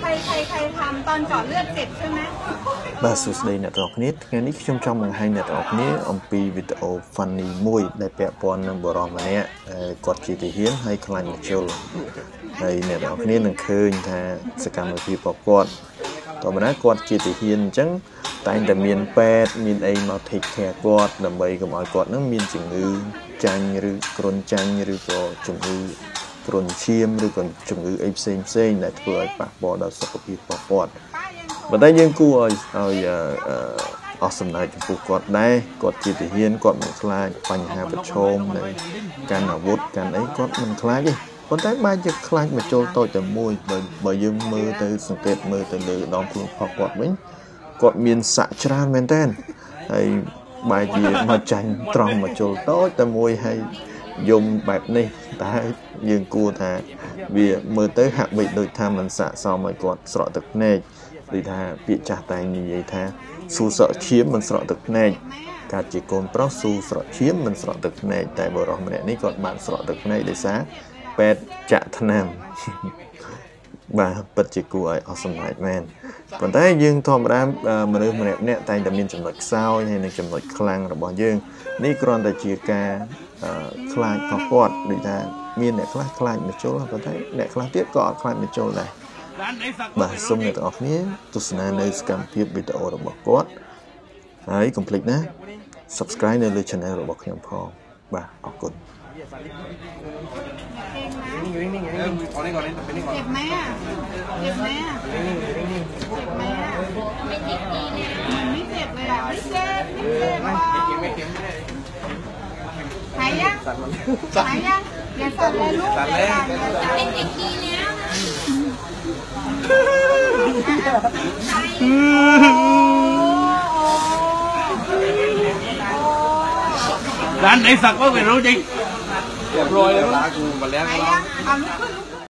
ใครใครใครทำตอนเจาะเลือดเจ็บใช่ไหม បាទសួស្តីអ្នកទាំងអស់គ្នាថ្ងៃនេះខ្ញុំចង់បង្ហាញអ្នកទាំងអស់គ្នាអំពីវីដេអូ funny មួយដែលពាក់ព័ន្ធនឹងបរិសម្នាក់ហើយគាត់ជាទាហានហើយខ្លាញ់មជុលហើយអ្នកទាំងអស់គ្នានឹងឃើញថាសកម្មភាពរបស់គាត់ធម្មតាគាត់ជាទាហានអញ្ចឹងតែងតែមានពេទ្យមានអីមក take care គាត់ដើម្បីកុំឲ្យគាត់នឹងមានជំងឺចាញ់ឬគ្រុនចាញ់ឬក៏ជំងឺ គ្រុនឈាមឬក៏ជំងឺអីផ្សេងផ្សេងដែលធ្វើឲ្យប៉ះពាល់ដល់សុខភាពរបស់គាត់ប៉ុន្តែយើងគួរឲ្យឲ្យអស់សំណើចចំពោះគាត់ដែរគាត់ជាទាហានគាត់មិនខ្លាចបញ្ហាប្រឈមនៃការអាវុធកាន់អីគាត់មិនខ្លាចទេប៉ុន្តែបែរជាខ្លាចមកចូលតូចតែមួយបើបើយើងមើលទៅសង្កេតមើលទៅលើដងខ្លួនផងគាត់វិញគាត់មានស័កច្រើនមែនតើហើយបែរជាមកចាញ់ត្រង់មកចូលតូចតែមួយហើយ យំបែបនេះតែយើងគួរថាវាមើលទៅហាក់បីដូចថាมันស័កសមឲ្យគាត់ស្រក់ទឹកភ្នែកដូចថាពាក្យចាស់តែងនិយាយថាស៊ូស្រក់ឈាមមិនស្រក់ទឹកភ្នែកកាត់ជាកូនប្រុសស៊ូស្រក់ឈាមមិនស្រក់ទឹកភ្នែកតែបរិសម្នាក់នេះគាត់បានស្រក់ទឹកភ្នែកដោយសារពេទ្យចាក់ថ្នាំ បាទពិតជាគួរឲ្យអស់សំណើចមែនប៉ុន្តែយើងធម្មតាមនុស្សម្នាក់ម្នាក់តែងតែមានចំណុចខ្សោយហើយនិងចំណុចខ្លាំងរបស់យើង នេះគ្រាន់តែជាការខ្លាចរបស់គាត់ដូចថាមានអ្នកខ្លះខ្លាចមជុលប៉ុន្តែអ្នកខ្លះទៀតក៏អត់ខ្លាចមជុលដែរបាទសូមអ្នកទាំងអស់គ្នាទស្សនានៅសកម្មភាពវីដេអូរបស់គាត់ហើយកុំភ្លេចណា Subscribe នៅលើ Channel របស់ខ្ញុំផងបាទអរគុណ เจ็บไหมอ่ะเจ็บไหมอ่ะเจ็บไหมอ่ะไม่เจ็บดีเนี่ยมันไม่เจ็บเลยอ่ะไม่เจ็บไม่เจ็บหายยังหายยังอย่าสั่นเลยลูกอย่าสั่นอย่าสั่นเป็นเด็กดีแล้วโอ้ ร้านไหนสักก็ไม่รู้จริง เรียบร้อยเลยล้างกูมาแล้วหายยังเอาลุกขึ้นลุก